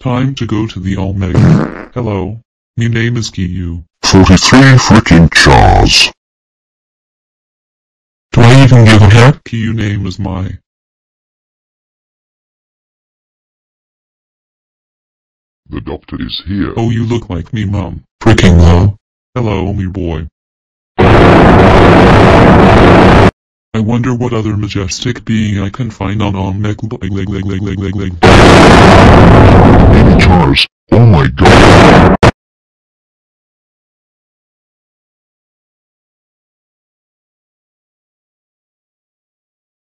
Time to go to the Omegle. Hello. Me name is Caillou. 43 freaking chars. Do I even give a heck? Caillou name is my. The doctor is here. Oh you look like me mom. Freaking though. Hello me boy. I wonder what other majestic being I can find on Omegle.